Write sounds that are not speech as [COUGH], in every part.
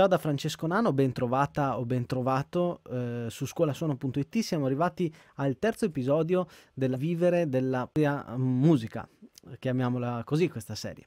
Ciao da Francesco Nano, ben trovata o ben trovato eh, su scolasuono.it. Siamo arrivati al terzo episodio della Vivere della musica, chiamiamola così questa serie.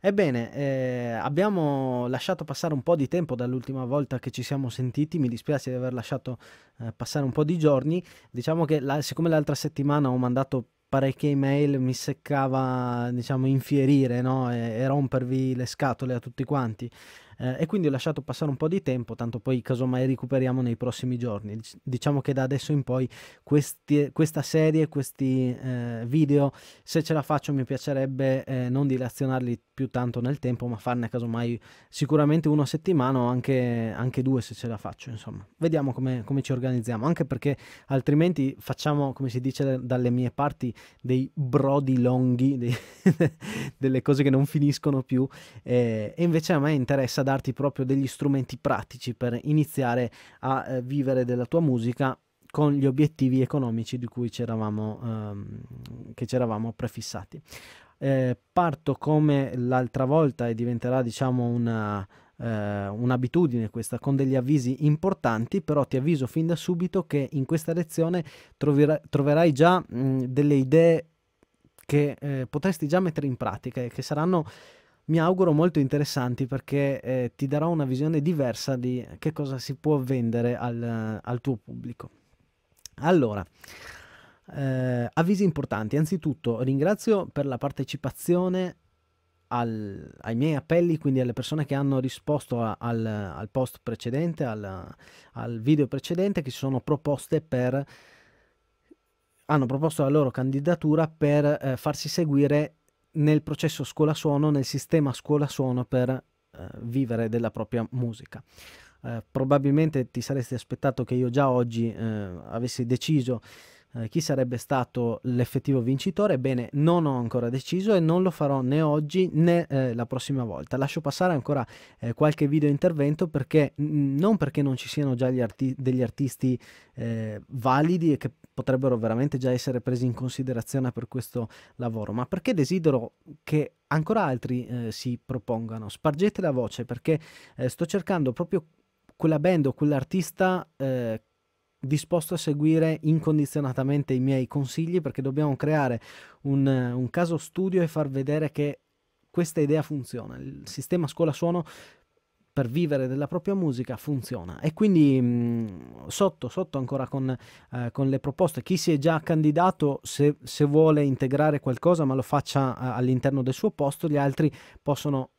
Ebbene, eh, abbiamo lasciato passare un po' di tempo dall'ultima volta che ci siamo sentiti, mi dispiace di aver lasciato eh, passare un po' di giorni, diciamo che la, siccome l'altra settimana ho mandato parecchie email mi seccava diciamo infierire no? e, e rompervi le scatole a tutti quanti eh, e quindi ho lasciato passare un po' di tempo, tanto poi casomai recuperiamo nei prossimi giorni. Diciamo che da adesso in poi questi, questa serie, questi eh, video, se ce la faccio mi piacerebbe eh, non dilazionarli più tanto nel tempo, ma farne casomai sicuramente uno a settimana o anche, anche due se ce la faccio, insomma. Vediamo come, come ci organizziamo, anche perché altrimenti facciamo, come si dice dalle mie parti, dei brodi longhi, [LAUGHS] dei delle cose che non finiscono più eh, e invece a me interessa darti proprio degli strumenti pratici per iniziare a eh, vivere della tua musica con gli obiettivi economici di cui c'eravamo, ehm, che ci eravamo prefissati. Eh, parto come l'altra volta e diventerà diciamo una, eh, un'abitudine questa con degli avvisi importanti, però ti avviso fin da subito che in questa lezione troverai, troverai già mh, delle idee che eh, potresti già mettere in pratica e che saranno mi auguro molto interessanti perché eh, ti darò una visione diversa di che cosa si può vendere al, al tuo pubblico. Allora, eh, avvisi importanti. Anzitutto ringrazio per la partecipazione al, ai miei appelli, quindi alle persone che hanno risposto a, al, al, post precedente, al, al video precedente, che si sono proposte per hanno proposto la loro candidatura per eh, farsi seguire nel processo scuola suono, nel sistema scuola suono per eh, vivere della propria musica. Eh, probabilmente ti saresti aspettato che io già oggi eh, avessi deciso eh, chi sarebbe stato l'effettivo vincitore, ebbene non ho ancora deciso e non lo farò né oggi né eh, la prossima volta. Lascio passare ancora eh, qualche video intervento perché mh, non perché non ci siano già arti- degli artisti eh, validi e che potrebbero veramente già essere presi in considerazione per questo lavoro, ma perché desidero che ancora altri eh, si propongano. Spargete la voce perché sto cercando proprio quella band o quell'artista eh, disposto a seguire incondizionatamente i miei consigli perché dobbiamo creare un, un caso studio e far vedere che questa idea funziona. Il sistema scuola suono per vivere della propria musica funziona e quindi mh, sotto sotto ancora con, eh, con, le proposte chi si è già candidato se, se vuole integrare qualcosa ma lo faccia eh, all'interno del suo posto gli altri possono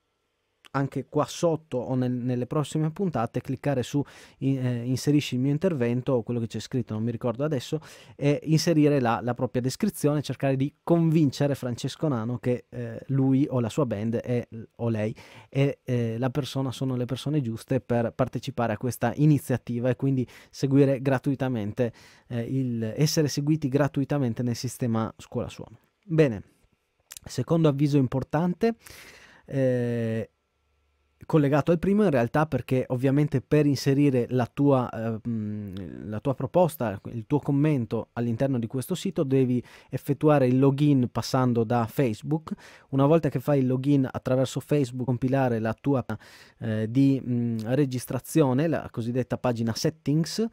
anche qua sotto o nel, nelle prossime puntate cliccare su in, eh, inserisci il mio intervento o quello che c'è scritto non mi ricordo adesso e inserire la, la propria descrizione cercare di convincere Francesco Nano che eh, lui o la sua band è, o lei e eh, la persona sono le persone giuste per partecipare a questa iniziativa e quindi seguire gratuitamente eh, il essere seguiti gratuitamente nel sistema scuola suono bene secondo avviso importante eh, collegato al primo in realtà perché ovviamente per inserire la tua, eh, la tua proposta, il tuo commento all'interno di questo sito devi effettuare il login passando da Facebook. Una volta che fai il login attraverso Facebook, compilare la tua eh, di mh, registrazione, la cosiddetta pagina settings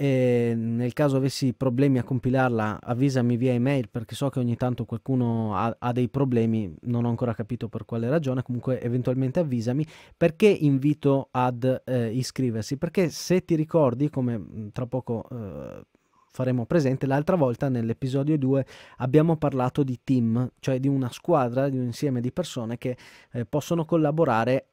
e nel caso avessi problemi a compilarla avvisami via email perché so che ogni tanto qualcuno ha, ha, dei problemi non ho ancora capito per quale ragione comunque eventualmente avvisami perché invito ad eh, iscriversi? Perché se ti ricordi come mm, tra poco eh, faremo presente l'altra volta nell'episodio 2 abbiamo parlato di team cioè di una squadra di un insieme di persone che eh, possono collaborare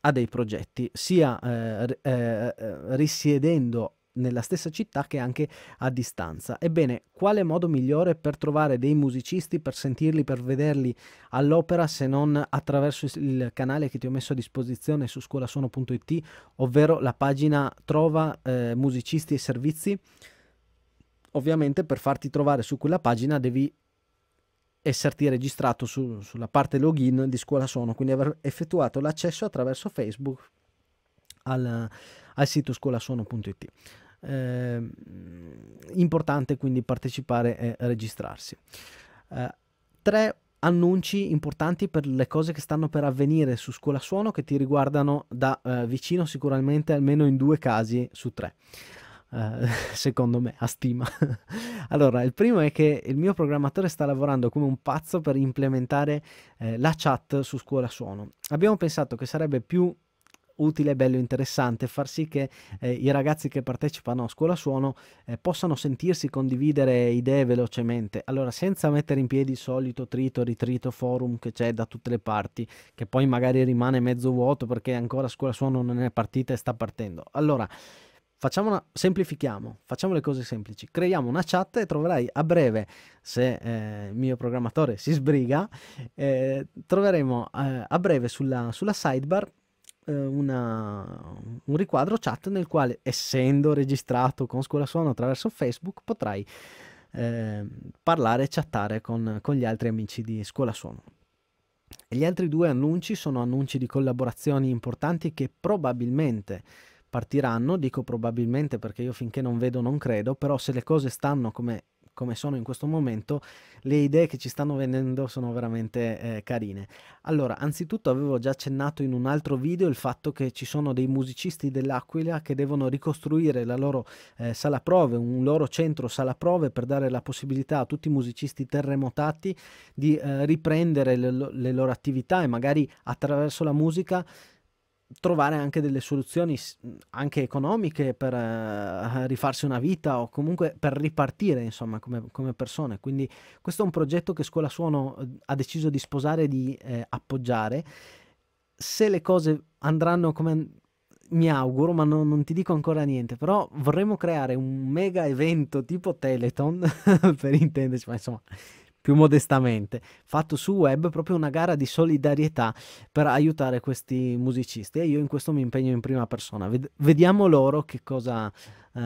a dei progetti sia eh, eh, eh risiedendo nella stessa città che anche a distanza. Ebbene, quale modo migliore per trovare dei musicisti, per sentirli, per vederli all'opera se non attraverso il canale che ti ho messo a disposizione su scolasuono.it, ovvero la pagina Trova eh, musicisti e servizi? Ovviamente per farti trovare su quella pagina devi esserti registrato su, sulla parte login di Scuola Suono, quindi aver effettuato l'accesso attraverso Facebook al, al sito scolasuono.it. Eh, importante quindi partecipare e registrarsi. Eh, tre annunci importanti per le cose che stanno per avvenire su Scuola Suono che ti riguardano da eh, vicino sicuramente almeno in due casi su tre. Uh, [LAUGHS] secondo me, a stima. [LAUGHS] allora, il primo è che il mio programmatore sta lavorando come un pazzo per implementare eh, la chat su Scuola Suono. Abbiamo pensato che sarebbe più utile, bello, interessante far sì che eh, i ragazzi che partecipano a scuola suono eh, possano sentirsi condividere idee velocemente. Allora, senza mettere in piedi il solito trito, ritrito, forum che c'è da tutte le parti, che poi magari rimane mezzo vuoto perché ancora scuola suono non è partita e sta partendo. Allora, Facciamo una, semplifichiamo, facciamo le cose semplici. Creiamo una chat e troverai a breve, se eh, il mio programmatore si sbriga, eh, troveremo eh, a breve sulla, sulla sidebar una, un riquadro chat nel quale, essendo registrato con Scuola Suono attraverso Facebook, potrai eh, parlare e chattare con, con, gli altri amici di Scuola Suono. E gli altri due annunci sono annunci di collaborazioni importanti che probabilmente partiranno, dico probabilmente perché io finché non vedo non credo, però se le cose stanno come come sono in questo momento, le idee che ci stanno venendo sono veramente eh, carine. Allora, anzitutto avevo già accennato in un altro video il fatto che ci sono dei musicisti dell'Aquila che devono ricostruire la loro eh, sala prove, un loro centro sala prove per dare la possibilità a tutti i musicisti terremotati di eh, riprendere le, le loro attività e magari attraverso la musica trovare anche delle soluzioni anche economiche per uh, rifarsi una vita o comunque per ripartire insomma come, come, persone. Quindi questo è un progetto che Scuola Suono eh, ha deciso di sposare e di eh, appoggiare. Se le cose andranno come mi auguro ma non, non, ti dico ancora niente però vorremmo creare un mega evento tipo Teleton [LAUGHS] per intenderci ma insomma più modestamente, fatto su web proprio una gara di solidarietà per aiutare questi musicisti e io in questo mi impegno in prima persona. Ved- vediamo loro che cosa, eh,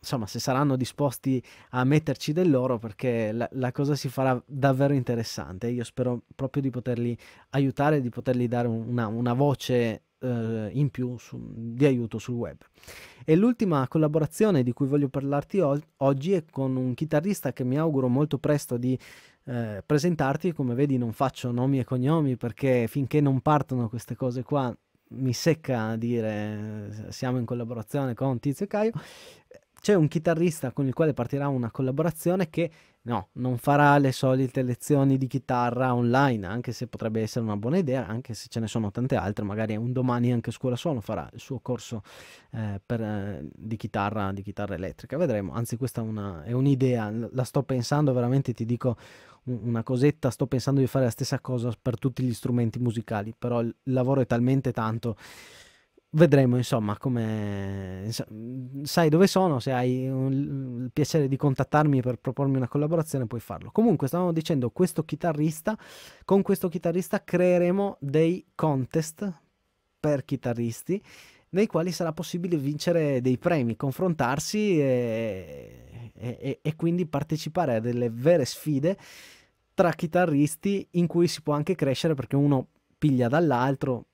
insomma, se saranno disposti a metterci del loro perché la, la cosa si farà davvero interessante. Io spero proprio di poterli aiutare, di potergli dare una, una voce eh, in più su, di aiuto sul web. E l'ultima collaborazione di cui voglio parlarti oggi è con un chitarrista che mi auguro molto presto di eh, presentarti. Come vedi non faccio nomi e cognomi perché finché non partono queste cose qua mi secca dire eh, siamo in collaborazione con Tizio e Caio. C'è un chitarrista con il quale partirà una collaborazione che No, non farà le solite lezioni di chitarra online, anche se potrebbe essere una buona idea, anche se ce ne sono tante altre, magari un domani anche Scuola Suono farà il suo corso eh, per, eh, di, chitarra, di chitarra elettrica, vedremo, anzi questa è, una, è un'idea, la sto pensando veramente, ti dico una cosetta, sto pensando di fare la stessa cosa per tutti gli strumenti musicali, però il lavoro è talmente tanto Vedremo insomma come sai dove sono, se hai un, il piacere di contattarmi per propormi una collaborazione puoi farlo. Comunque stavamo dicendo questo chitarrista, con questo chitarrista creeremo dei contest per chitarristi nei quali sarà possibile vincere dei premi, confrontarsi e, e, e quindi partecipare a delle vere sfide tra chitarristi in cui si può anche crescere perché uno piglia dall'altro,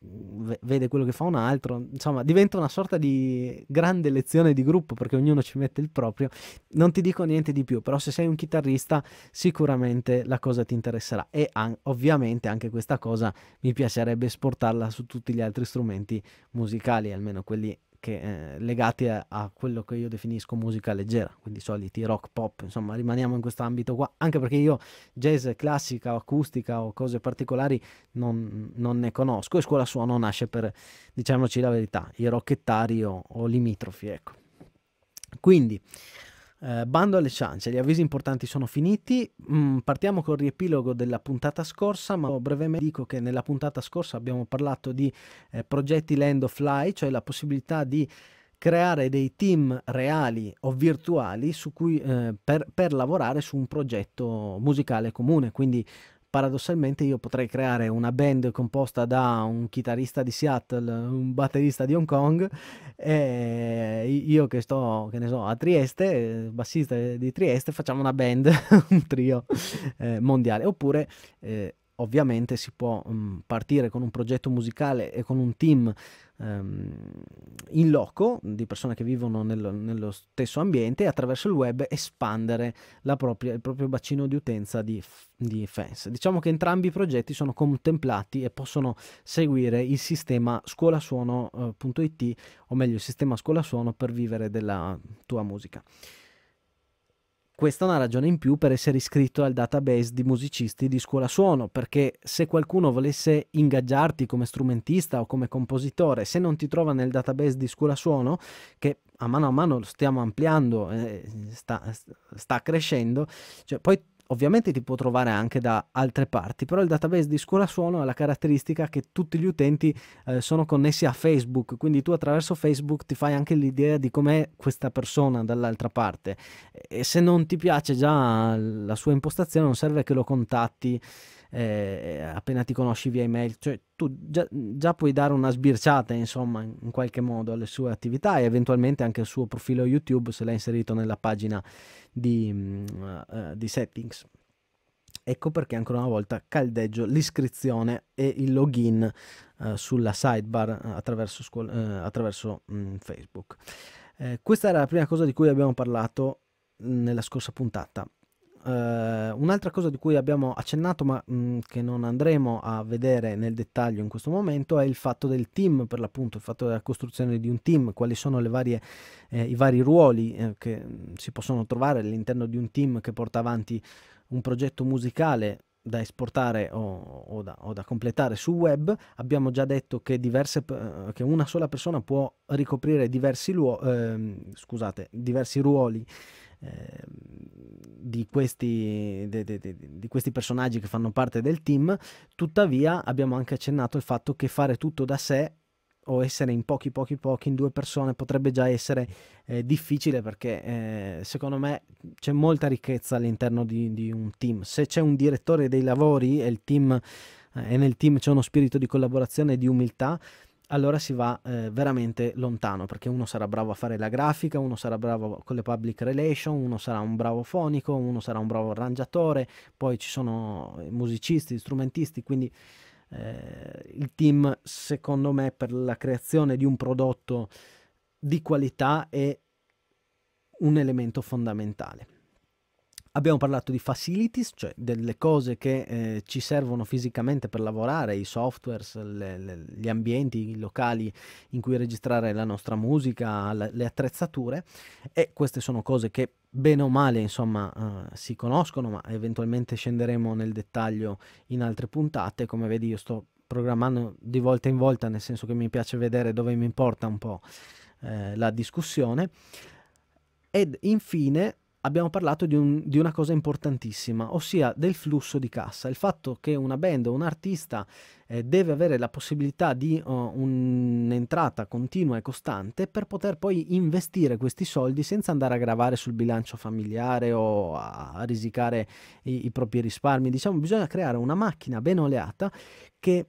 vede quello che fa un altro, insomma diventa una sorta di grande lezione di gruppo perché ognuno ci mette il proprio. Non ti dico niente di più, però se sei un chitarrista sicuramente la cosa ti interesserà e an- ovviamente anche questa cosa mi piacerebbe esportarla su tutti gli altri strumenti musicali, almeno quelli che, eh, legati a, a, quello che io definisco musica leggera, quindi soliti rock pop, insomma rimaniamo in questo ambito qua, anche perché io jazz classica o acustica o cose particolari non, non ne conosco e scuola suono nasce per, diciamoci la verità, i rocchettari o, o limitrofi, ecco. Quindi eh, bando alle ciance, gli avvisi importanti sono finiti. Mm, partiamo col riepilogo della puntata scorsa, ma brevemente dico che nella puntata scorsa abbiamo parlato di eh, progetti Land of Fly, cioè la possibilità di creare dei team reali o virtuali cui, eh, per, per, lavorare su un progetto musicale comune. Quindi paradossalmente io potrei creare una band composta da un chitarrista di Seattle, un batterista di Hong Kong e io che sto, che ne so, a Trieste, bassista di Trieste, facciamo una band, [LAUGHS] un trio eh, mondiale. Oppure eh, ovviamente si può um, partire con un progetto musicale e con un team um, in loco di persone che vivono nello, nello, stesso ambiente e attraverso il web espandere propria, il proprio bacino di utenza di, di, fans. Diciamo che entrambi i progetti sono contemplati e possono seguire il sistema scolasuono.it uh, o meglio il sistema scolasuono per vivere della tua musica. Questa è una ragione in più per essere iscritto al database di musicisti di scuola suono, perché se qualcuno volesse ingaggiarti come strumentista o come compositore, se non ti trova nel database di scuola suono, che a mano a mano lo stiamo ampliando, eh, sta, sta, crescendo, cioè, poi Ovviamente ti può trovare anche da altre parti, però il database di scuola suono ha la caratteristica che tutti gli utenti eh, sono connessi a Facebook, quindi tu attraverso Facebook ti fai anche l'idea di com'è questa persona dall'altra parte. E se non ti piace già la sua impostazione non serve che lo contatti eh, appena ti conosci via email, cioè tu già, già, puoi dare una sbirciata insomma in, qualche modo alle sue attività e eventualmente anche al suo profilo YouTube se l'hai inserito nella pagina di, uh, di settings. Ecco perché ancora una volta caldeggio l'iscrizione e il login uh, sulla sidebar uh, attraverso um, Facebook. Questa era la prima cosa di cui abbiamo parlato nella scorsa puntata. Uh, un'altra cosa di cui abbiamo accennato ma mh, mm, che non andremo a vedere nel dettaglio in questo momento è il fatto del team per l'appunto, il fatto della costruzione di un team, quali sono varie, eh, i vari ruoli eh, che mm, si possono trovare all'interno di un team che porta avanti un progetto musicale da esportare o, o, da, o, da, completare sul web. Abbiamo già detto che, diverse, che una sola persona può ricoprire diversi, luo- eh, scusate, diversi ruoli eh, di, questi, de, de, di questi personaggi che fanno parte del team, tuttavia abbiamo anche accennato il fatto che fare tutto da sé o essere in pochi pochi pochi in due persone potrebbe già essere eh, difficile perché eh, secondo me c'è molta ricchezza all'interno di, di, un team. Se c'è un direttore dei lavori e team eh, e nel team c'è uno spirito di collaborazione e di umiltà allora si va eh, veramente lontano perché uno sarà bravo a fare la grafica, uno sarà bravo con le public relation, uno sarà un bravo fonico, uno sarà un bravo arrangiatore, poi ci sono musicisti, strumentisti, quindi eh, il team secondo me per la creazione di un prodotto di qualità è un elemento fondamentale. Abbiamo parlato di facilities, cioè delle cose che eh, ci servono fisicamente per lavorare, i software, gli ambienti, i locali in cui registrare la nostra musica, le, le attrezzature e queste sono cose che bene o male insomma uh, si conoscono, ma eventualmente scenderemo nel dettaglio in altre puntate. Come vedi io sto programmando di volta in volta, nel senso che mi piace vedere dove mi porta un po' eh, la discussione. Ed infine abbiamo parlato di, un, di, una cosa importantissima, ossia del flusso di cassa, il fatto che una band o un artista eh, deve avere la possibilità di uh, un'entrata continua e costante per poter poi investire questi soldi senza andare a gravare sul bilancio familiare o a, a risicare i, i propri risparmi. Diciamo, bisogna creare una macchina ben oleata che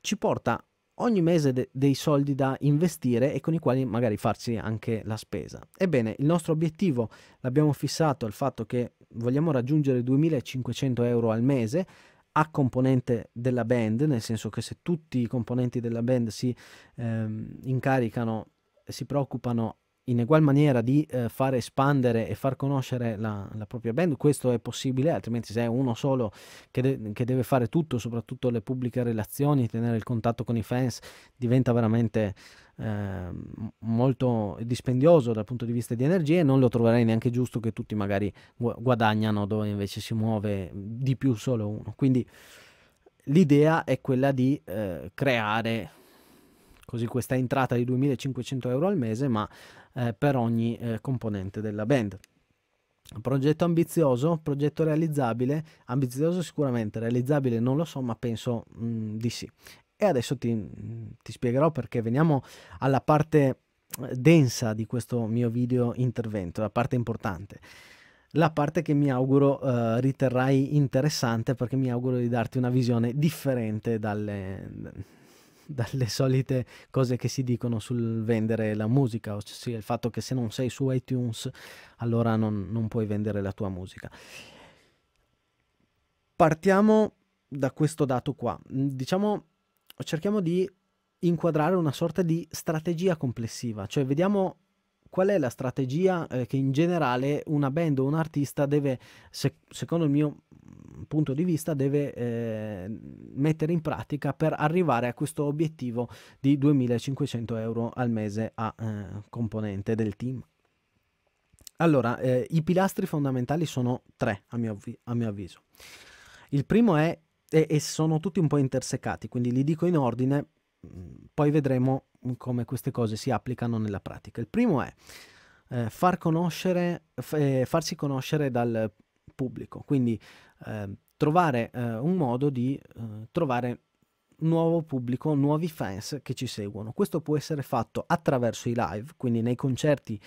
ci porta ogni mese de- dei soldi da investire e con i quali magari farsi anche la spesa. Ebbene, il nostro obiettivo l'abbiamo fissato al fatto che vogliamo raggiungere 2500 euro al mese a componente della band, nel senso che se tutti i componenti della band si ehm, incaricano si preoccupano in egual maniera di eh, far espandere e far conoscere la, la, propria band, questo è possibile, altrimenti se è uno solo che, de- che, deve fare tutto, soprattutto le pubbliche relazioni, tenere il contatto con i fans, diventa veramente eh, molto dispendioso dal punto di vista di energie e non lo troverei neanche giusto che tutti magari gu- guadagnano dove invece si muove di più solo uno. Quindi l'idea è quella di eh, creare così questa entrata di 2500 euro al mese, ma eh, per ogni eh, componente della band. Progetto ambizioso, progetto realizzabile, ambizioso sicuramente, realizzabile non lo so, ma penso mh, mm, di sì. E adesso ti, ti spiegherò perché veniamo alla parte eh, densa di questo mio video intervento, la parte importante. La parte che mi auguro uh, riterrai interessante perché mi auguro di darti una visione differente dalle, [LAUGHS] dalle solite cose che si dicono sul vendere la musica, ossia il fatto che se non sei su iTunes allora non, non puoi vendere la tua musica. Partiamo da questo dato qua. Diciamo, cerchiamo di inquadrare una sorta di strategia complessiva, cioè vediamo qual è la strategia eh, che in generale una band o un artista deve, se, secondo il mio punto di vista, deve eh, mettere in pratica per arrivare a questo obiettivo di 2500 euro al mese a eh, componente del team. Allora, eh, i pilastri fondamentali sono tre, a mio, a mio avviso. Il primo è, e, e sono tutti un po' intersecati, quindi li dico in ordine, mm, poi vedremo come queste cose si applicano nella pratica. Il primo è eh, far conoscere, eh, farsi conoscere dal pubblico, quindi eh, trovare un modo di eh, trovare nuovo pubblico, nuovi fans che ci seguono. Questo può essere fatto attraverso i live, quindi nei concerti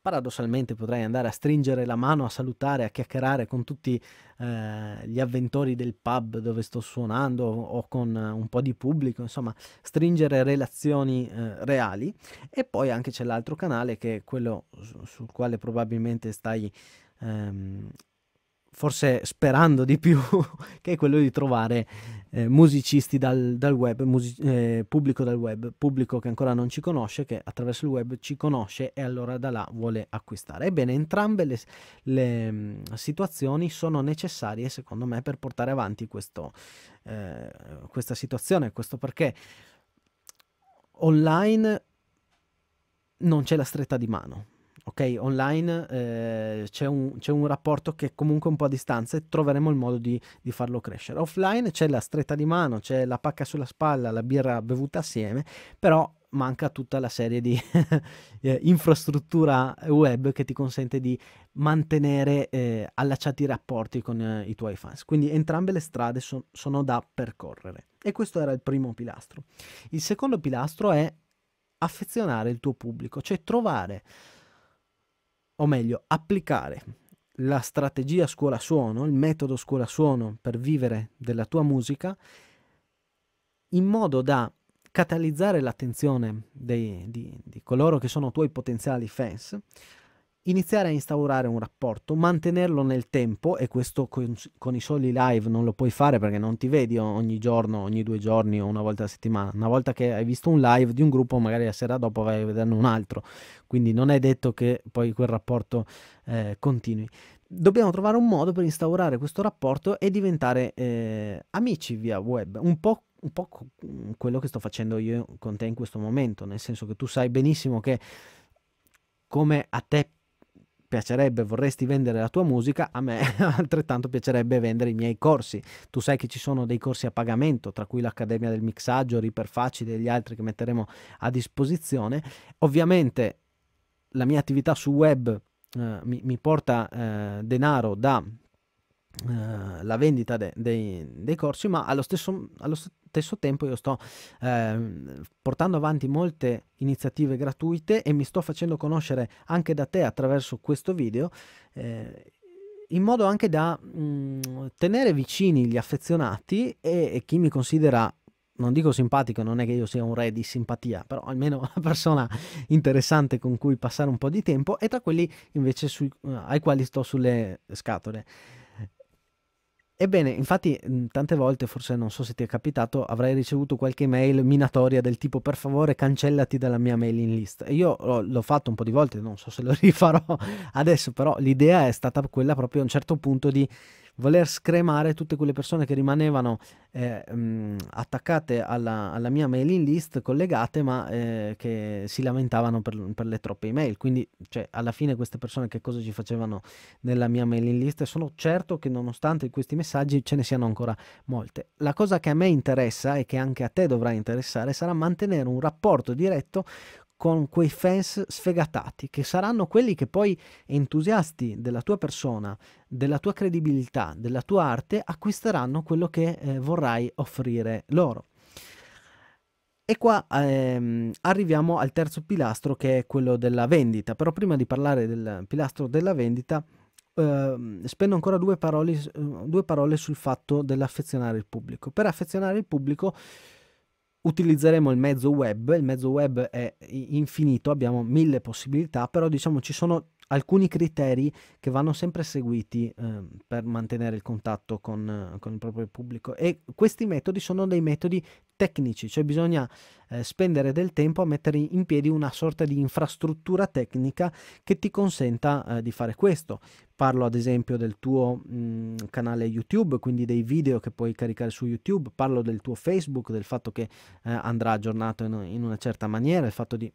paradossalmente potrei andare a stringere la mano, a salutare, a chiacchierare con tutti eh, gli avventori del pub dove sto suonando o con un po' di pubblico, insomma, stringere relazioni eh, reali. E poi anche c'è l'altro canale che è quello sul quale probabilmente stai ehm, forse sperando di più, [LAUGHS] che è quello di trovare eh, musicisti dal, dal web, music- eh, pubblico dal web, pubblico che ancora non ci conosce, che attraverso il web ci conosce e allora da là vuole acquistare. Ebbene, entrambe le, le mm, situazioni sono necessarie, secondo me, per portare avanti questo, eh, questa situazione, questo perché online non c'è la stretta di mano ok? Online eh, c'è, un, c'è, un, rapporto che comunque un po' a distanza e troveremo il modo di, di, farlo crescere. Offline c'è la stretta di mano, c'è la pacca sulla spalla, la birra bevuta assieme, però manca tutta la serie di [LAUGHS] eh, infrastruttura web che ti consente di mantenere eh, allacciati i rapporti con eh, i tuoi fans. Quindi entrambe le strade so- sono da percorrere. E questo era il primo pilastro. Il secondo pilastro è affezionare il tuo pubblico, cioè trovare o meglio applicare la strategia scuola suono, il metodo scuola suono per vivere della tua musica in modo da catalizzare l'attenzione dei, di, di coloro che sono tuoi potenziali fans iniziare a instaurare un rapporto, mantenerlo nel tempo e questo con, con, i soli live non lo puoi fare perché non ti vedi ogni giorno, ogni due giorni o una volta a settimana. Una volta che hai visto un live di un gruppo, magari la sera dopo vai a vederne un altro, quindi non è detto che poi quel rapporto eh, continui. Dobbiamo trovare un modo per instaurare questo rapporto e diventare eh, amici via web, un po' un po' quello che sto facendo io con te in questo momento, nel senso che tu sai benissimo che come a te piacerebbe, vorresti vendere la tua musica, a me [LAUGHS] altrettanto piacerebbe vendere i miei corsi. Tu sai che ci sono dei corsi a pagamento, tra cui l'Accademia del Mixaggio, Reaper Facile e gli altri che metteremo a disposizione. Ovviamente la mia attività su web eh, mi, mi, porta eh, denaro da Uh, la vendita de, de, dei corsi, ma allo stesso, allo stesso tempo io sto eh, portando avanti molte iniziative gratuite e mi sto facendo conoscere anche da te attraverso questo video. Eh, in modo anche da mh, mm, tenere vicini gli affezionati e, e chi mi considera non dico simpatico, non è che io sia un re di simpatia, però almeno [LAUGHS] una persona interessante con cui passare un po' di tempo, e tra quelli invece sui, ai quali sto sulle scatole. Ebbene, infatti, tante volte, forse non so se ti è capitato, avrai ricevuto qualche mail minatoria del tipo per favore cancellati dalla mia mailing list. E io l'ho fatto un po' di volte, non so se lo [LAUGHS] rifarò adesso, però l'idea è stata quella proprio a un certo punto di voler scremare tutte quelle persone che rimanevano eh, mh, mm, attaccate alla, alla, mia mailing list, collegate, ma eh, che si lamentavano per, per, le troppe email. Quindi, cioè, alla fine queste persone che cosa ci facevano nella mia mailing list? Sono certo che nonostante questi messaggi ce ne siano ancora molte. La cosa che a me interessa e che anche a te dovrà interessare sarà mantenere un rapporto diretto con quei fans sfegatati, che saranno quelli che poi entusiasti della tua persona, della tua credibilità, della tua arte, acquisteranno quello che eh, vorrai offrire loro. E qua ehm, arriviamo al terzo pilastro che è quello della vendita, però prima di parlare del pilastro della vendita eh, spendo ancora due parole, due parole sul fatto dell'affezionare il pubblico. Per affezionare il pubblico utilizzeremo il mezzo web, il mezzo web è infinito, abbiamo mille possibilità, però diciamo ci sono alcuni criteri che vanno sempre seguiti eh, per mantenere il contatto con, con, il proprio pubblico e questi metodi sono dei metodi tecnici, cioè bisogna eh, spendere del tempo a mettere in piedi una sorta di infrastruttura tecnica che ti consenta eh, di fare questo. Parlo ad esempio del tuo mh, mm, canale YouTube, quindi dei video che puoi caricare su YouTube, parlo del tuo Facebook, del fatto che eh, andrà aggiornato in, in una certa maniera, il fatto di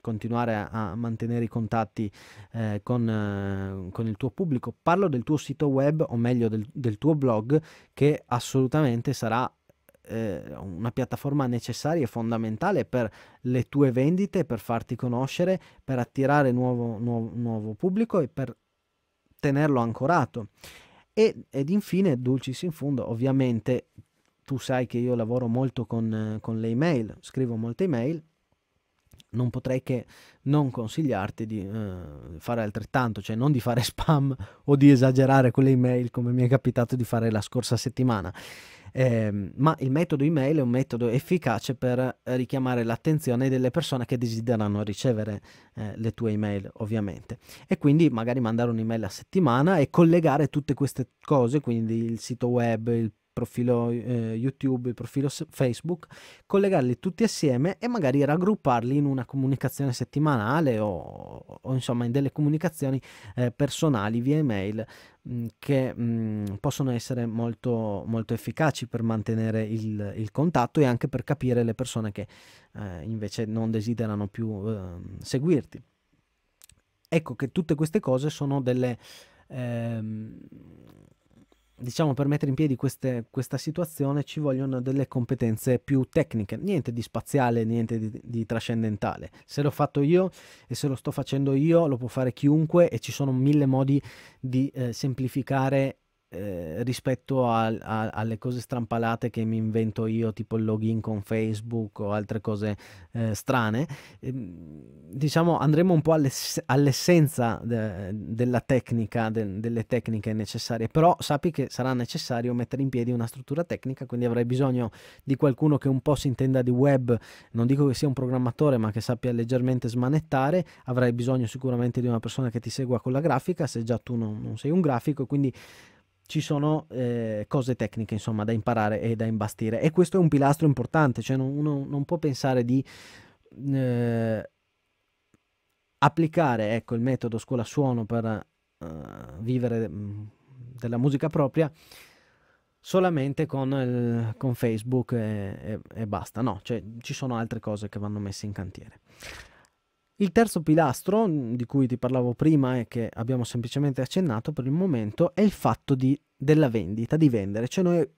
continuare a, mantenere i contatti eh, con, eh, con, il tuo pubblico. Parlo del tuo sito web, o meglio del, del tuo blog, che assolutamente sarà eh, una piattaforma necessaria e fondamentale per le tue vendite, per farti conoscere, per attirare nuovo, nuovo, nuovo pubblico e per tenerlo ancorato. E, ed infine, dulcis in fundo, ovviamente tu sai che io lavoro molto con, con le email, scrivo molte email non potrei che non consigliarti di eh, fare altrettanto, cioè non di fare [LAUGHS] spam o di esagerare con le email come mi è capitato di fare la scorsa settimana. Eh, ma il metodo email è un metodo efficace per richiamare l'attenzione delle persone che desiderano ricevere eh, le tue email, ovviamente. E quindi magari mandare un'email a settimana e collegare tutte queste cose, quindi il sito web, il profilo eh, YouTube, il profilo Facebook, collegarli tutti assieme e magari raggrupparli in una comunicazione settimanale o, o insomma in delle comunicazioni eh, personali via email mh, mm, che mh, mm, possono essere molto, molto efficaci per mantenere il, il, contatto e anche per capire le persone che eh, invece non desiderano più ehm, seguirti. Ecco che tutte queste cose sono delle... Ehm, diciamo per mettere in piedi queste, questa situazione ci vogliono delle competenze più tecniche, niente di spaziale, niente di, di, trascendentale. Se l'ho fatto io e se lo sto facendo io lo può fare chiunque e ci sono mille modi di eh, semplificare eh, rispetto a, a, alle cose strampalate che mi invento io, tipo il login con Facebook o altre cose eh, strane, eh, diciamo andremo un po' all'ess- all'essenza de- della tecnica, de- delle tecniche necessarie, però sappi che sarà necessario mettere in piedi una struttura tecnica, quindi avrai bisogno di qualcuno che un po' si intenda di web, non dico che sia un programmatore, ma che sappia leggermente smanettare, avrai bisogno sicuramente di una persona che ti segua con la grafica, se già tu non, non sei un grafico, quindi ci sono eh, cose tecniche insomma da imparare e da imbastire e questo è un pilastro importante, cioè non, uno non può pensare di eh, applicare ecco, il metodo scuola suono per uh, vivere mm, della musica propria solamente con, il, con Facebook e, e, e, basta, no, cioè ci sono altre cose che vanno messe in cantiere. Il terzo pilastro mm, di cui ti parlavo prima e che abbiamo semplicemente accennato per il momento è il fatto di, della vendita, di vendere, cioè noi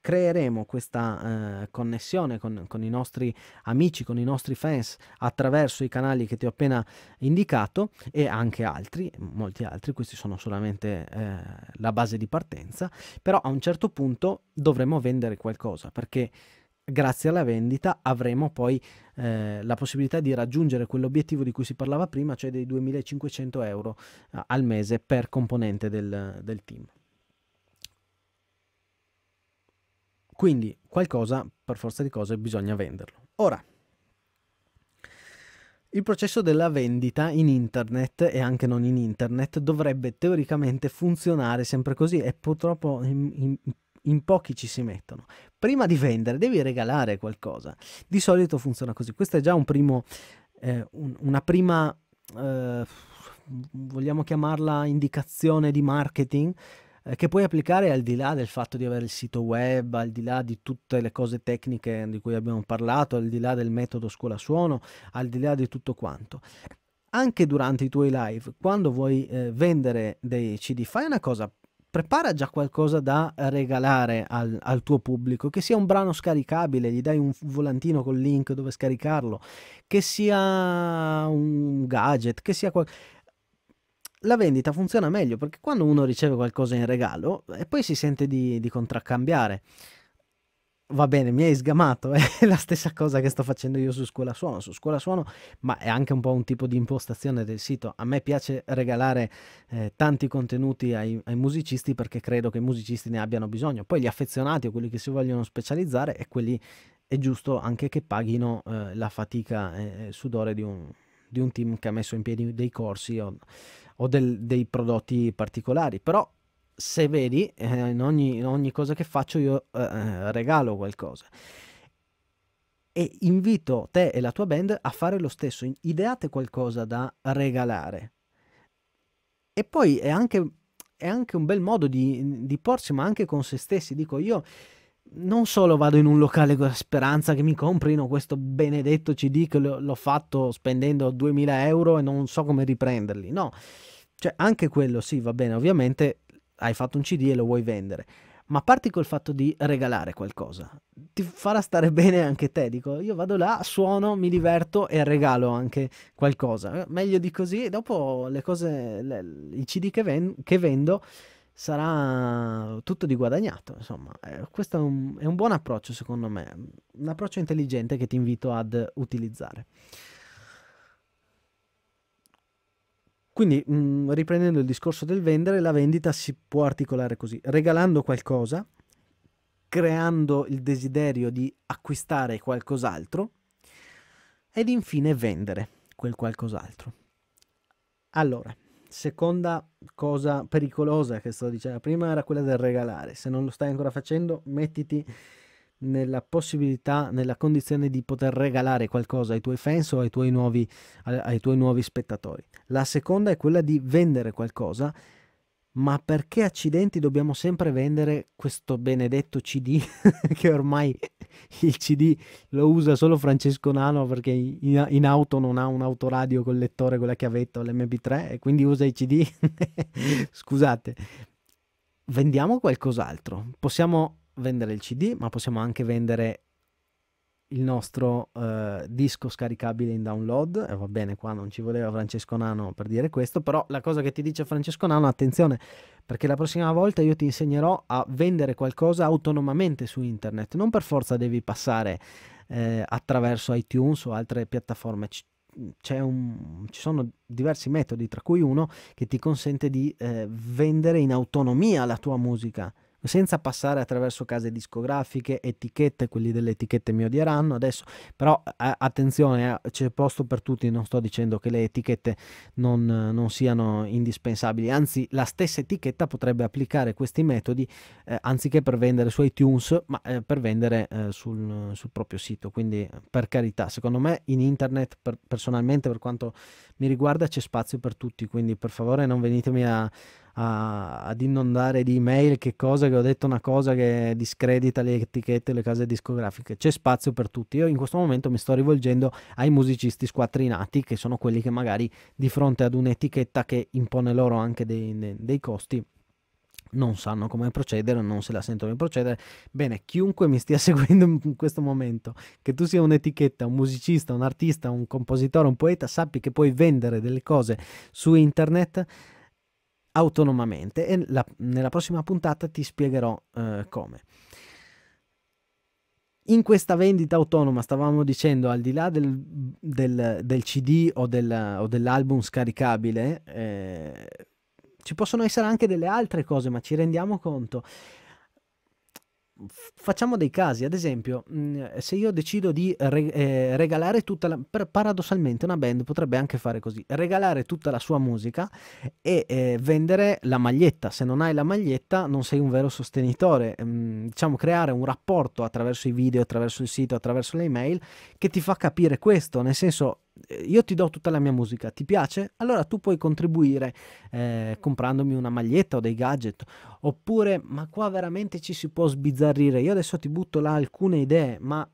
creeremo questa eh, connessione con, con, i nostri amici, con i nostri fans attraverso i canali che ti ho appena indicato e anche altri, molti altri, questi sono solamente eh, la base di partenza, però a un certo punto dovremo vendere qualcosa perché grazie alla vendita avremo poi eh, la possibilità di raggiungere quell'obiettivo di cui si parlava prima, cioè dei 2500 euro eh, al mese per componente del, del team. Quindi qualcosa, per forza di cose, bisogna venderlo. Ora, il processo della vendita in internet e anche non in internet dovrebbe teoricamente funzionare sempre così e purtroppo in, in, in pochi ci si mettono. Prima di vendere devi regalare qualcosa. Di solito funziona così. Questo è già un primo, eh, un, una prima, eh, vogliamo chiamarla indicazione di marketing eh, che puoi applicare al di là del fatto di avere il sito web, al di là di tutte le cose tecniche di cui abbiamo parlato, al di là del metodo scuola suono, al di là di tutto quanto anche durante i tuoi live, quando vuoi eh, vendere dei CD, fai una cosa prepara già qualcosa da regalare al, al, tuo pubblico, che sia un brano scaricabile, gli dai un volantino col link dove scaricarlo, che sia un gadget, che sia qualcosa la vendita funziona meglio perché quando uno riceve qualcosa in regalo e poi si sente di, di contraccambiare va bene, mi hai sgamato, [LAUGHS] è la stessa cosa che sto facendo io su Scuola Suono, su Scuola Suono, ma è anche un po' un tipo di impostazione del sito. A me piace regalare eh, tanti contenuti ai, ai, musicisti perché credo che i musicisti ne abbiano bisogno. Poi gli affezionati o quelli che si vogliono specializzare e quelli è giusto anche che paghino eh, la fatica e il sudore di un, di un team che ha messo in piedi dei corsi o, o del, dei prodotti particolari. Però se vedi, eh, in, ogni, in, ogni, cosa che faccio io eh, eh, regalo qualcosa. E invito te e la tua band a fare lo stesso. Ideate qualcosa da regalare. E poi è anche, è anche un bel modo di, di porsi, ma anche con se stessi. Dico, io non solo vado in un locale con la speranza che mi comprino questo benedetto CD che l'ho fatto spendendo 2000 euro e non so come riprenderli. No, cioè anche quello sì, va bene, ovviamente hai fatto un CD e lo vuoi vendere, ma parti col fatto di regalare qualcosa. Ti farà stare bene anche te. Dico, io vado là, suono, mi diverto e regalo anche qualcosa. Eh, meglio di così, dopo le cose, le, i CD che, ven- che, vendo sarà tutto di guadagnato. Insomma, eh, questo è un, è un buon approccio secondo me, un approccio intelligente che ti invito ad utilizzare. Quindi, mh, mm, riprendendo il discorso del vendere, la vendita si può articolare così, regalando qualcosa, creando il desiderio di acquistare qualcos'altro ed infine vendere quel qualcos'altro. Allora, seconda cosa pericolosa che sto dicendo, prima era quella del regalare, se non lo stai ancora facendo, mettiti nella possibilità, nella condizione di poter regalare qualcosa ai tuoi fans o ai tuoi nuovi, ai tuoi nuovi spettatori. La seconda è quella di vendere qualcosa, ma perché accidenti dobbiamo sempre vendere questo benedetto CD [LAUGHS] che ormai il CD lo usa solo Francesco Nano perché in, in, auto non ha un autoradio col lettore con la chiavetta o l'MP3 e quindi usa i CD. [LAUGHS] Scusate, vendiamo qualcos'altro. Possiamo vendere il CD, ma possiamo anche vendere il nostro uh, disco scaricabile in download. E va bene, qua non ci voleva Francesco Nano per dire questo, però la cosa che ti dice Francesco Nano, attenzione, perché la prossima volta io ti insegnerò a vendere qualcosa autonomamente su internet. Non per forza devi passare eh, attraverso iTunes o altre piattaforme. C- un, ci sono diversi metodi, tra cui uno che ti consente di eh, vendere in autonomia la tua musica senza passare attraverso case discografiche, etichette, quelli delle etichette mi odieranno. Adesso, però eh, attenzione, eh, c'è posto per tutti, non sto dicendo che le etichette non, non, siano indispensabili, anzi la stessa etichetta potrebbe applicare questi metodi eh, anziché per vendere su iTunes, ma eh, per vendere eh, sul, sul, proprio sito, quindi per carità, secondo me in internet per, personalmente per quanto mi riguarda c'è spazio per tutti, quindi per favore non venitemi a a, ad inondare di email che cosa che ho detto una cosa che discredita le etichette le case discografiche c'è spazio per tutti io in questo momento mi sto rivolgendo ai musicisti squattrinati che sono quelli che magari di fronte ad un'etichetta che impone loro anche dei, dei, dei costi non sanno come procedere, non se la sentono di procedere. Bene, chiunque mi stia [LAUGHS] seguendo in questo momento, che tu sia un'etichetta, un musicista, un artista, un compositore, un poeta, sappi che puoi vendere delle cose su internet autonomamente e la, nella prossima puntata ti spiegherò eh, come. In questa vendita autonoma, stavamo dicendo, al di là del, del, del CD o, del, o, dell'album scaricabile, eh, ci possono essere anche delle altre cose, ma ci rendiamo conto facciamo dei casi, ad esempio, mm, se io decido di re- eh, regalare tutta la... paradossalmente una band potrebbe anche fare così, regalare tutta la sua musica e eh, vendere la maglietta. Se non hai la maglietta non sei un vero sostenitore. Mm, diciamo, creare un rapporto attraverso i video, attraverso il sito, attraverso le email che ti fa capire questo, nel senso io ti do tutta la mia musica, ti piace? Allora tu puoi contribuire eh, comprandomi una maglietta o dei gadget, oppure ma qua veramente ci si può sbizzarrire. Io adesso ti butto là alcune idee, ma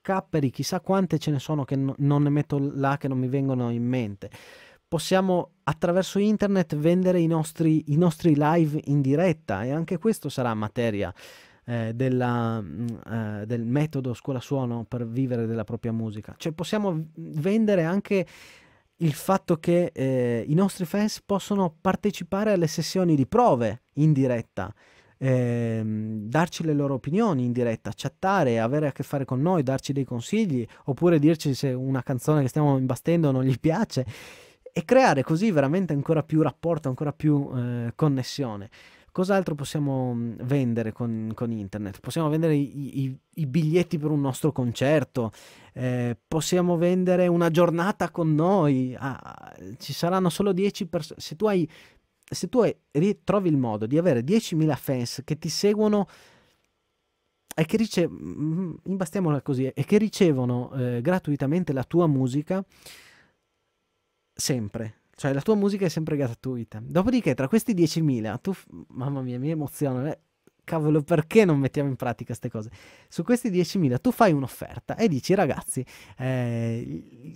capperi, chissà quante ce ne sono che no, non ne metto là che non mi vengono in mente. Possiamo attraverso internet vendere i nostri, i nostri live in diretta e anche questo sarà materia eh, della, mm, eh, del metodo scuola suono per vivere della propria musica. Cioè possiamo vendere anche il fatto che eh, i nostri fans possono partecipare alle sessioni di prove in diretta. Ehm, darci le loro opinioni in diretta, chattare, avere a che fare con noi, darci dei consigli, oppure dirci se una canzone che stiamo imbastendo non gli piace e creare così veramente ancora più rapporto, ancora più eh, connessione. Cos'altro possiamo mm, vendere con, con internet? Possiamo vendere i, i, i, biglietti per un nostro concerto, eh, possiamo vendere una giornata con noi, ah, ci saranno solo 10 persone, se tu hai se tu hai, trovi il modo di avere 10.000 fans che ti seguono e che imbastiamola così, e che ricevono eh, gratuitamente la tua musica sempre. Cioè la tua musica è sempre gratuita. Dopodiché tra questi 10.000, tu, mamma mia, mi emoziona, eh, cavolo, perché non mettiamo in pratica queste cose? Su questi 10.000 tu fai un'offerta e dici ragazzi, eh,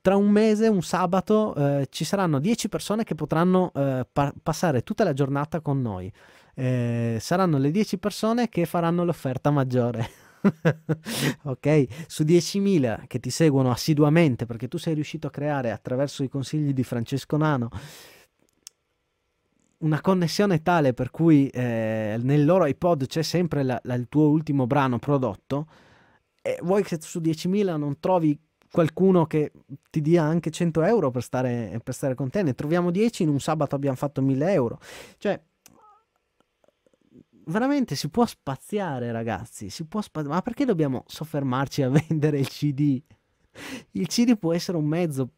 tra un mese, un sabato, eh, ci saranno 10 persone che potranno eh, pa- passare tutta la giornata con noi eh, saranno le 10 persone che faranno l'offerta maggiore. [LAUGHS] [LAUGHS] ok? Su 10.000 che ti seguono assiduamente perché tu sei riuscito a creare attraverso i consigli di Francesco Nano una connessione tale per cui eh, nel loro iPod c'è sempre la, la, il tuo ultimo brano prodotto e vuoi che su 10.000 non trovi qualcuno che ti dia anche 100 euro per stare, per stare con te, ne troviamo 10, in un sabato abbiamo fatto 1000 euro. Cioè, veramente si può spaziare, ragazzi. Si può spaziare. Ma perché dobbiamo soffermarci a [LAUGHS] vendere il CD? Il CD può essere un mezzo.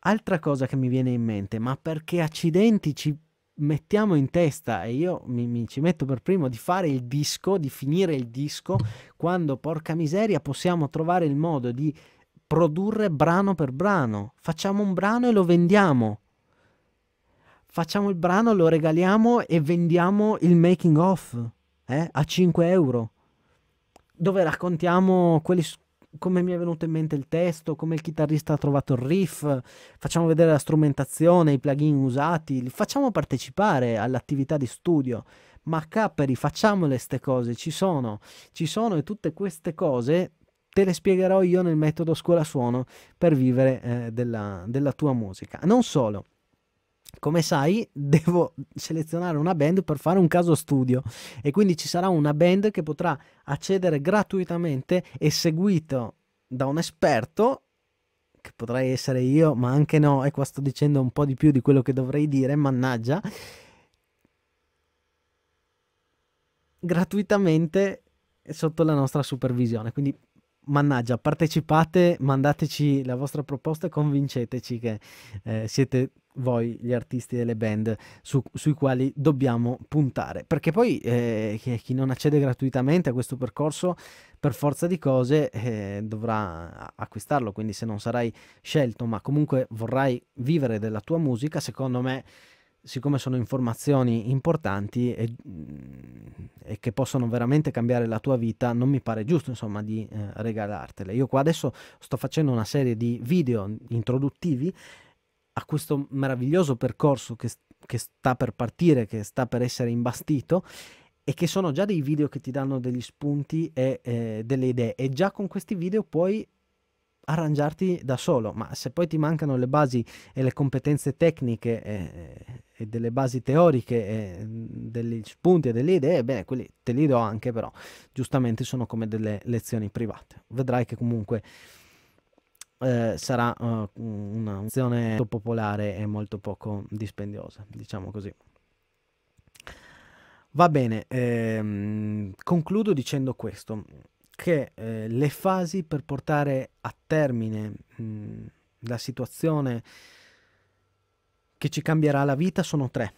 Altra cosa che mi viene in mente, ma perché accidenti ci mettiamo in testa, e io mi, mi, ci metto per primo, di fare il disco, di finire il disco, quando porca miseria possiamo trovare il modo di produrre brano per brano. Facciamo un brano e lo vendiamo facciamo il brano, lo regaliamo e vendiamo il making of eh, a 5 euro, dove raccontiamo quelli, come mi è venuto in mente il testo, come il chitarrista ha trovato il riff, facciamo vedere la strumentazione, i plugin usati, li facciamo partecipare all'attività di studio. Ma capperi, facciamole queste cose, ci sono, ci sono e tutte queste cose te le spiegherò io nel metodo scuola suono per vivere eh, della, della tua musica. Non solo, come sai, devo selezionare una band per fare un caso studio e quindi ci sarà una band che potrà accedere gratuitamente e seguito da un esperto che potrei essere io, ma anche no, e qua sto dicendo un po' di più di quello che dovrei dire, mannaggia, gratuitamente sotto la nostra supervisione. Quindi mannaggia, partecipate, mandateci la vostra proposta e convinceteci che eh, siete voi gli artisti delle band su, sui quali dobbiamo puntare perché poi eh, chi non accede gratuitamente a questo percorso per forza di cose eh, dovrà acquistarlo quindi se non sarai scelto ma comunque vorrai vivere della tua musica secondo me siccome sono informazioni importanti e, e, che possono veramente cambiare la tua vita, non mi pare giusto insomma di eh, regalartele. Io qua adesso sto facendo una serie di video introduttivi a questo meraviglioso percorso che, che sta per partire, che sta per essere imbastito e che sono già dei video che ti danno degli spunti e eh, delle idee e già con questi video puoi arrangiarti da solo, ma se poi ti mancano le basi e le competenze tecniche e, e delle basi teoriche e degli spunti e delle idee, bene, quelli te li do anche, però giustamente sono come delle lezioni private. Vedrai che comunque eh, sarà uh, un'azione popolare e molto poco dispendiosa, diciamo così. Va bene, ehm, concludo dicendo questo che eh, le fasi per portare a termine mh, la situazione che ci cambierà la vita sono tre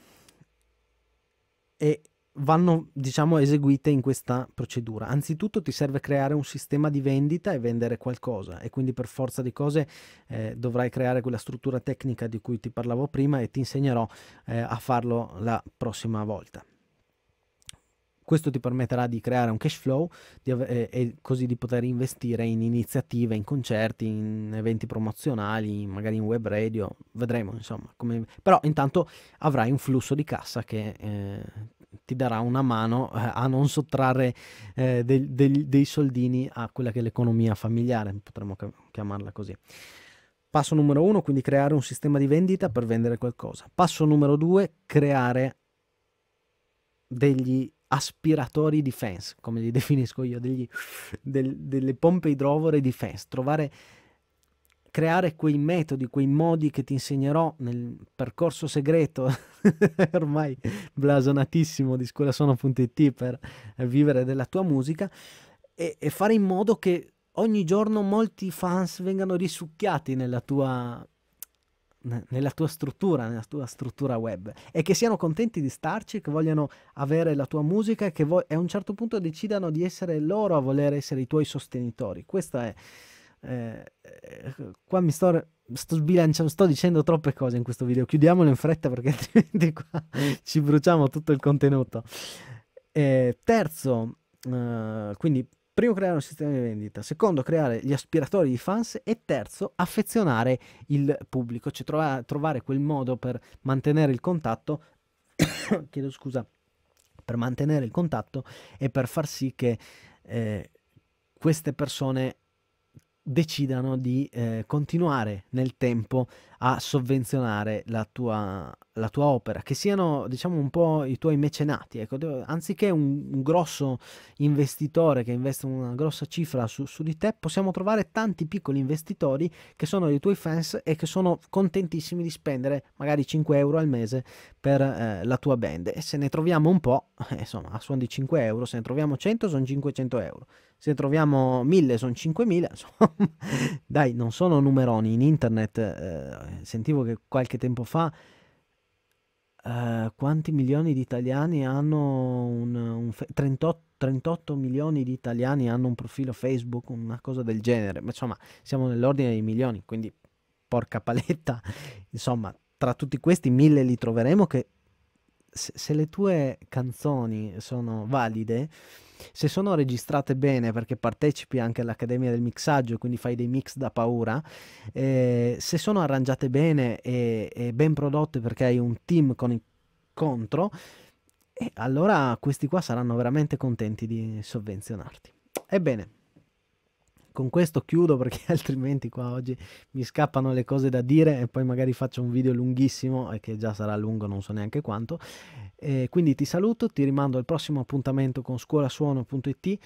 e vanno diciamo eseguite in questa procedura. Anzitutto ti serve creare un sistema di vendita e vendere qualcosa e quindi per forza di cose eh, dovrai creare quella struttura tecnica di cui ti parlavo prima e ti insegnerò eh, a farlo la prossima volta. Questo ti permetterà di creare un cash flow ave- e così di poter investire in iniziative, in concerti, in eventi promozionali, magari in web radio, vedremo insomma. Come... Però intanto avrai un flusso di cassa che eh, ti darà una mano eh, a non sottrarre eh, dei, dei, dei soldini a quella che è l'economia familiare, potremmo chiamarla così. Passo numero uno, quindi creare un sistema di vendita per vendere qualcosa. Passo numero due, creare degli aspiratori di fans, come li [LAUGHS] definisco io, degli, del, delle pompe idrovore di fans, trovare, creare quei metodi, quei modi che ti insegnerò nel percorso segreto, [LAUGHS] ormai blasonatissimo di scuolasono.it per vivere della tua musica, e, e fare in modo che ogni giorno molti fans vengano risucchiati nella tua nella tua struttura, nella tua struttura web e che siano contenti di starci, che vogliano avere la tua musica e che vo- a un certo punto decidano di essere loro a voler essere i tuoi sostenitori. Questa è eh, eh, qua mi sto, sto sbilanciando, sto dicendo troppe cose in questo video. Chiudiamolo in fretta perché [LAUGHS] altrimenti qua ci bruciamo tutto il contenuto. Eh, terzo, eh, quindi Primo, creare un sistema di vendita. Secondo, creare gli aspiratori di fans. E terzo, affezionare il pubblico, cioè trova- trovare quel modo per mantenere il contatto. [COUGHS] chiedo scusa, per mantenere il contatto e per far sì che eh, queste persone decidano di eh, continuare nel tempo a sovvenzionare la tua, la tua, opera, che siano diciamo un po' i tuoi mecenati, ecco, anziché un, un, grosso investitore che investe una grossa cifra su, su, di te, possiamo trovare tanti piccoli investitori che sono dei tuoi fans e che sono contentissimi di spendere magari 5 euro al mese per eh, la tua band e se ne troviamo un po', [LAUGHS] insomma a suon di 5 euro, se ne troviamo 100 sono 500 euro se troviamo 1000 sono 5000, insomma, dai, non sono numeroni. In internet eh, sentivo che qualche tempo fa eh, quanti milioni di italiani hanno un, un 38, 38 milioni di italiani hanno un profilo Facebook, una cosa del genere, ma insomma, siamo nell'ordine dei milioni, quindi porca paletta, [LAUGHS] insomma, tra tutti questi mille li troveremo che se, se le tue canzoni sono valide, se sono registrate bene perché partecipi anche all'Accademia del Mixaggio, quindi fai dei mix da paura, eh, se sono arrangiate bene e, e, ben prodotte perché hai un team con i contro, eh, allora questi qua saranno veramente contenti di sovvenzionarti. Ebbene, con questo chiudo perché [LAUGHS] altrimenti qua oggi mi scappano le cose da dire e poi magari faccio un video lunghissimo e che già sarà lungo non so neanche quanto. E quindi ti saluto, ti rimando al prossimo appuntamento con scuolasuono.it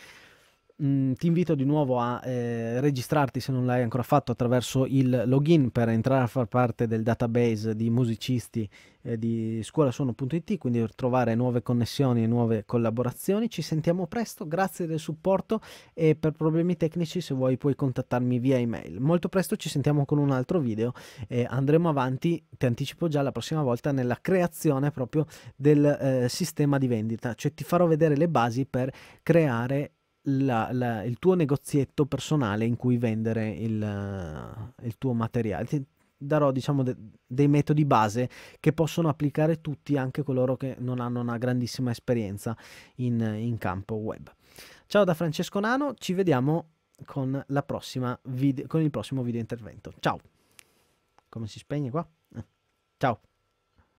Mm, ti invito di nuovo a eh, registrarti se non l'hai ancora fatto attraverso il login per entrare a far parte del database di musicisti eh, di scuolasuono.it, quindi per trovare nuove connessioni e nuove collaborazioni. Ci sentiamo presto, grazie del supporto e per problemi tecnici se vuoi puoi contattarmi via email. Molto presto ci sentiamo con un altro video e andremo avanti, ti anticipo già la prossima volta, nella creazione proprio del eh, sistema di vendita, cioè ti farò vedere le basi per creare la, la, il tuo negozietto personale in cui vendere il, il tuo materiale. Ti darò diciamo de, dei metodi base che possono applicare tutti, anche coloro che non hanno una grandissima esperienza in, in campo web. Ciao da Francesco Nano, ci vediamo con, video, con il prossimo video intervento. Ciao! Come si spegne qua? Eh. Ciao!